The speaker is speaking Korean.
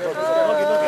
어,